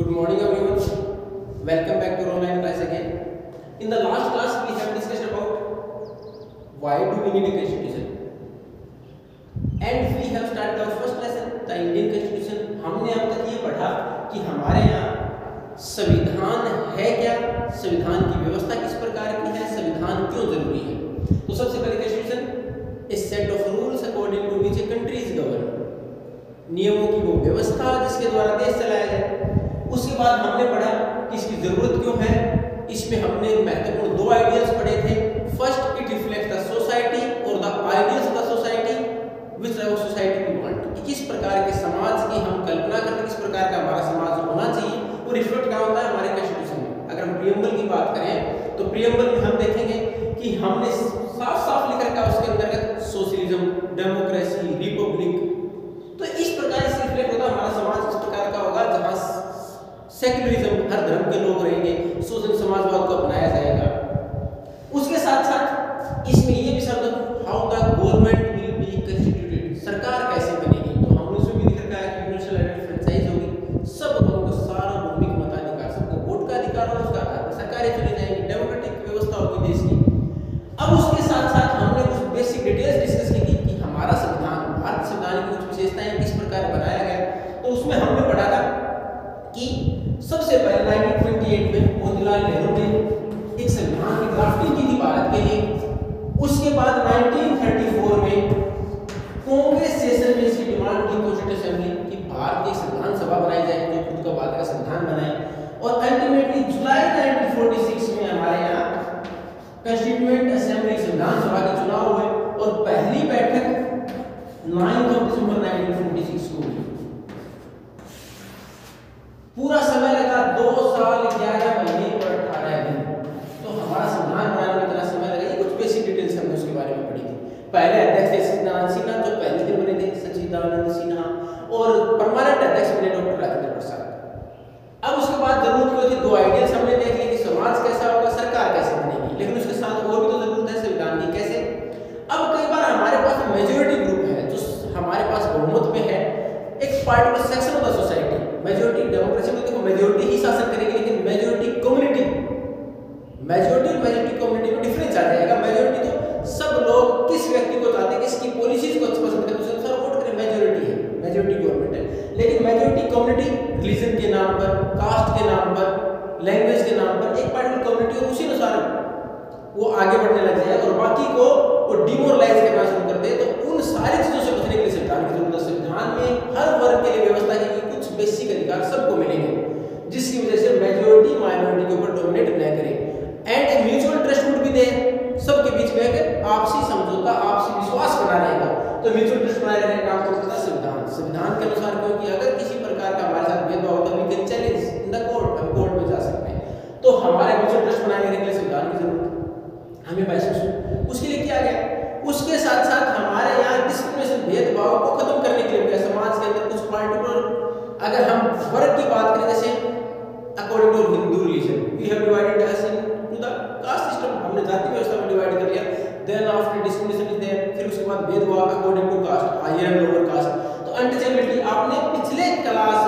ہمارے کس پر ہے جس کے دوارا دیش چلایا جائے بعد ہم نے پڑھا کہ اس کی ضرورت کیوں ہے؟ اس میں ہم نے مہتوپورن دو آئیڈیاز پڑھے تھے. First it reflect the society سب سے پہلے نائنٹین ٹوینٹی ایٹ میں موتی لال نہرو نے ایک سنویدھان کی ڈرافٹنگ کی تھی بھارت کے لیے اس کے بعد نائنٹین تھرٹی فور میں کانگریس سیشن میں اس کی ڈیمانڈ کی کانسٹیٹیوشن اسمبلی کہ بھارت کی ایک سنویدھان سبھا بنائی جائے جو خود کا بھارت کا سنویدھان بنائے اور ultimately July nineteen forty six میں ہمارے یہاں کنسٹیٹیوئنٹ اسمبلی سنویدھان سبھا کے چناؤ ہوئے اور پہلی بیٹھک ninth of December nineteen forty six کو ہوئی پورا سمیہ لگا دو سال گیارہ مہینے اور اٹھارہ دن۔ تو ہمارا سمجھان بنانے میں اتنا سمیہ لگا، یہ کچھ بیسی ڈیٹیلس ہم نے اس کے بارے میں پڑھی تھی۔ پہلے ادھیش سدھانند سینہ جو پہلے دن بنے تھے سچیدانند سینہ اور پرماننٹ ادھیش بنے ڈاکٹر راجندر پرساد اب اس کے بعد ضرورت کی تھی، دو آئیڈیلز ہم نے دیکھ لیے کہ سماج کیسا ہوگا، سرکار کیسے بنے گی۔ لیکن اس hacer tener کیا ہوتا ہے we can challenge in the court ہم کورٹ میں جا سکتے ہیں۔ تو ہمارے میوچل ٹرسٹ بنائے کرنے کے لیے سنویدھان کی ضرورت ہے۔ ہمیں پیسے اس کے لیے کیا گیا؟ اس کے ساتھ ساتھ ہمارے یہاں ڈسکریمنیشن بھید بھاؤ کو ختم کرنے کے لیے سماج کے اندر کچھ پارٹیکولر اگر ہم فرق کی بات کریں، جیسے according to Hindu religion we have divided us into the caste system ہم نے ذاتی ویوستھا میں ڈیوائڈ کر لیا۔ دین آفٹر ڈسکریمنیشن از دیر پھر اس کے بعد بھید بھاؤ according to caste higher and lower caste تو انٹیجیبلٹی آپ نے پچھلے کلاس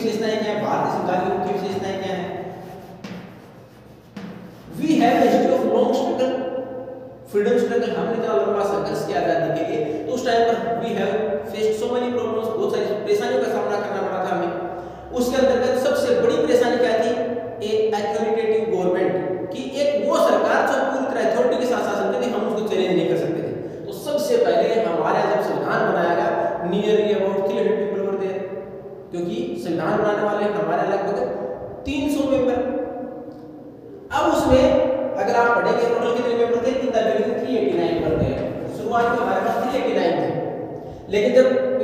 کی وشیشتائیں کیا ہیں باہر کی سمجھانے کی وشیشتائیں کیا ہیں we have a history of long struggle freedom struggle ہم نے جب ہمارے پاس سنگھرش کیا آزادی کے لیے. تو اس time per we have faced so many problems بہت ساری پریشانیوں کا سامنا کرنا پڑا تھا ہمیں. اس کے اندر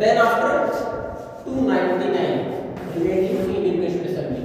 then after 299, related to Indian Assembly.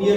near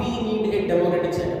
we need a democratic center,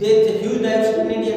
there is a huge diversity in India,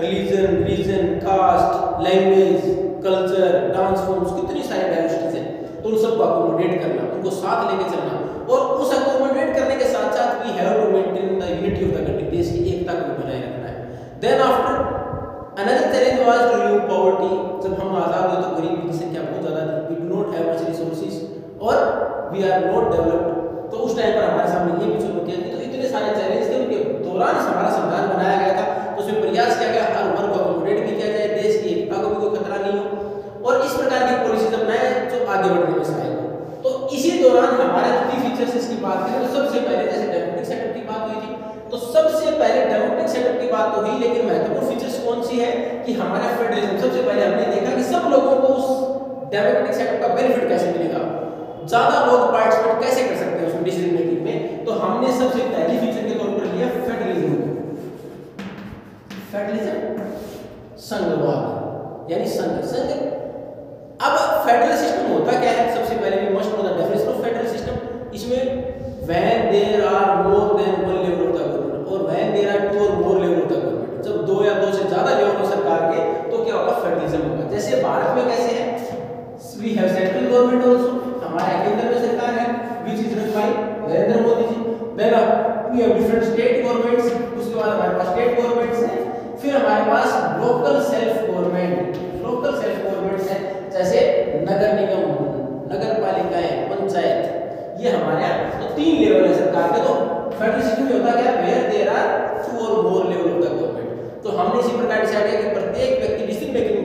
religion, religion, caste, language culture dance forms کتنی ساری ڈائیورسٹیز ہیں تو ان سب کو اکوموڈیٹ کرنا ان کو ساتھ لے کے چلنا اور اس اکوموڈیٹ کرنے کے ساتھ ساتھ we have to maintain the unity of the country دیش کی ایکتا کو بنائے رکھنا ہے then after another challenge was to remove poverty جب ہم آزاد ہوئے تو غریبی کی سنکھیا بہت زیادہ تھی we do not have much resources اور وی آر ناٹ ڈیولپڈ تو اس ٹائم پر ہمارے سامنے یہ بھی چنوتیاں تھیں تو اتنے سارے چیلنج تھے ان کے دوران ہمارا سمجھان بنایا گیا تھا تو اس میں پریاس کیا گیا ہر عمر کو اکوموڈیٹ بھی کیا فیچرز کی بات کریں تو سب سے پہلے جیسے ڈیموٹک سیٹ کی بات ہوئی تھی، تو سب سے پہلے ڈیموٹک سیٹ کی بات تو ہوئی، لیکن مہتوپورن فیچرز کون سی ہے کہ ہمارا فیڈرلزم سب سے پہلے ہم نے دیکھا کہ سب لوگوں کو اس ڈیموکریٹک سیٹ کا بینیفٹ کیسے ملے گا۔ زیادہ لوگ پارٹیسپیٹ کیسے کر سکتے ہیں اس ڈیسیزن میکنگ میں، تو ہم نے سب سے پہلی فیچر کے طور پر لیا فیڈرلزم کو فیڈرلزم سنگواد یعنی سنگ۔ سنگ، اب فیڈرل سسٹم ہوتا کیا ہے؟ سب سے پہلے بھی most definition of federal system اس میں when there are more than one level of the government اور when there are two or more level of the government. جب دو یا دو سے زیادہ لیول ہو سرکار کے تو کیا ہوگا؟ فیڈرلزم ہوگا۔ جیسے بھارت میں کیسے ہیں؟ We have central government also ہمارا کیندر میں سرکار ہے۔ Which is run by Narendra Modi ji. Then we have different state governments اس کے بعد ہمارے پاس اسٹیٹ گورنمنٹس ہیں۔ پھر ہمارے پاس local self government local self governments ہیں۔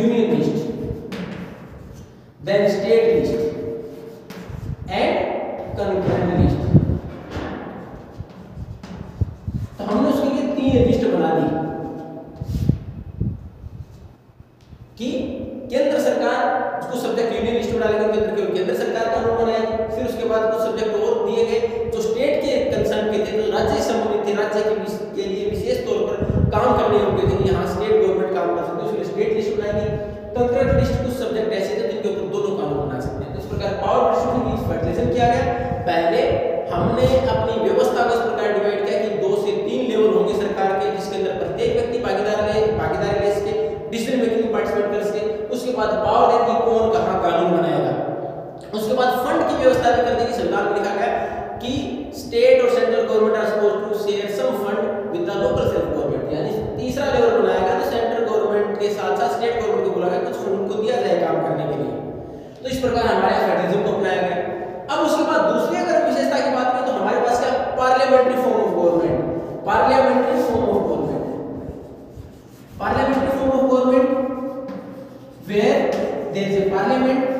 union list then state list اندر سرکار اس کو سبجیکٹ یونین لسٹ میں ڈالے گی ان کے اندر ان کے اندر سرکار قانون بنائے گی جی۔ پھر اس کے بعد کچھ سبجیکٹ اور دیے گئے جو اسٹیٹ کے کنسرن کے تھے، جو راجیہ سمبندھ تھے، راجیہ کے لیے وشیش طور پر کام بولا گیا کچھ فنون کو دیا جائے کام کرنے کے لیے۔ تو اس پرکار ہمارے فیڈرزم کو اپنایا گیا۔ اب اس کے بعد دوسری اگر وشیشتا کی بات کریں تو ہمارے پاس کیا parliamentary form of government parliamentary form of government parliamentary form of government where there is a parliament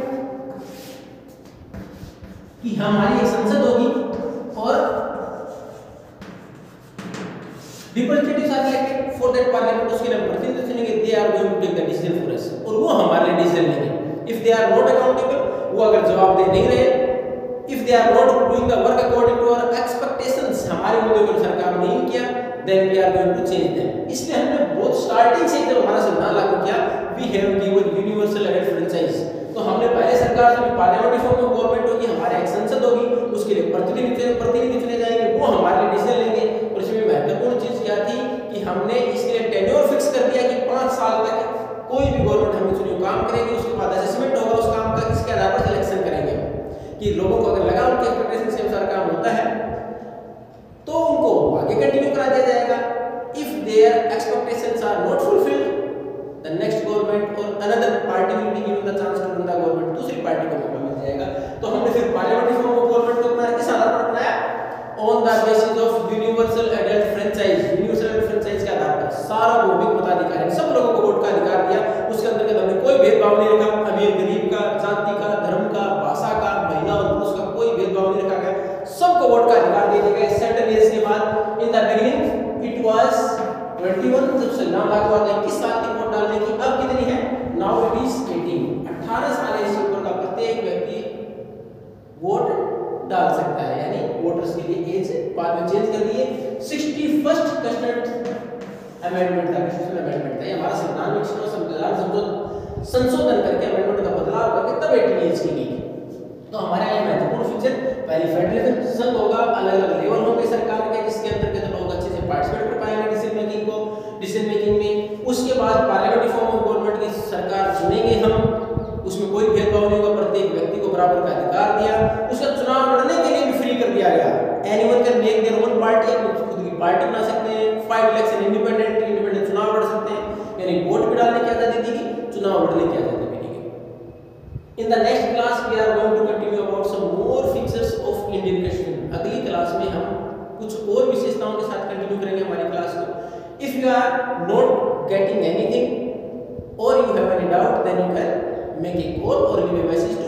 کی ہماری ایک سنسد ہوگی اور representative are elected for that parliament اس کے نام they are going to take the decision for us aur wo hamare liye decision lenge if they are not accountable wo agar jawab de nahi rahe if they are not doing the work according to our expectations hamare mudde ko sarkar nahi kiya then we are going to change them isliye humne both starting se jab hamara sidhant lagu kiya we have given universal health franchise to humne pehle sarkar se bhi parliament form government hogi hamare ek sansad hogi uske liye pratinidhi pratinidhi chale jayenge wo hamare liye decision ہم نے اس کے لیے tenure fix کر دیا کہ پانچ سال تک کوئی بھی گورنمنٹ ہم اس کام کرے گی، اس کے بعد اسسمنٹ ہوگا، اس کام کا، اس کے علاوہ پر سلیکشن کریں گے۔ کہ لوگوں کو اگر لگا ان کے ایکسپیکٹیشن بوڈنگ متادھیکار سب لوگوں کو ووٹ کا ادھیکار دیا اس کے اندر ہم نے کوئی بھید بھاؤ نہیں رکھا امیر غریب کا ذاتی کا دھرم کا بھاشا کا مہیلا اور پروش کا کوئی بھید بھاؤ نہیں رکھا گیا سب کو ووٹ کا ادھیکار دے دیا گیا سیٹن ایئرس کے بعد in the beginning it was 21 جب سے نام لاگو آتا ہے کس سال کی ووٹ ڈالنے کی اب کتنی ہے ناؤ اٹ از 18 18 سال سے اوپر کا پرتیک ویکتی ووٹ ڈال سکتا ہے یعنی ووٹرز کے لیے ایج بعد میں چینج کر دیے سکسٹی فرسٹ کسٹرڈ امینڈمنٹ تھا کشن امینڈمنٹ تھا یہ ہمارا سنویدھان میں کشن سنویدھان سمجھو کر کے امینڈمنٹ کا بدلاؤ کر کے تب ایٹین کی گئی تو ہمارے یہاں مہتوپورن فیچر پہلی فیڈرل سنگ ہوگا الگ الگ لیول ہوں گے سرکار کے جس کے اندر کے لوگ اچھے سے پارٹیسپیٹ کر پائیں گے ڈیسیزن میکنگ کو ڈیسیزن میکنگ میں اس کے بعد پارلیمنٹری فارم آف گورنمنٹ کی سرکار چنیں گے ہم اس میں کوئی بھید بھاؤ نہیں ہوگا پرتیک ویکتی کو برابر کا ادھیکار دیا اس کا چناؤ لڑنے کے لیے بھی فری کر دیا گیا anyone can make their own party خود کی پارٹی بنا سکتے ہیں ووٹ بھی ڈالنے کی آزادی دی گئی چناؤ لڑنے کی آزادی بھی دی گئی in the next class we are going to continue about some more features of Indian Kashmir اگلی کلاس میں ہم کچھ اور وشیشتاؤں کے ساتھ کنٹینیو کریں گے ہماری کلاس کو۔ If you are not getting anything or you have any doubt then you can make a call or leave a message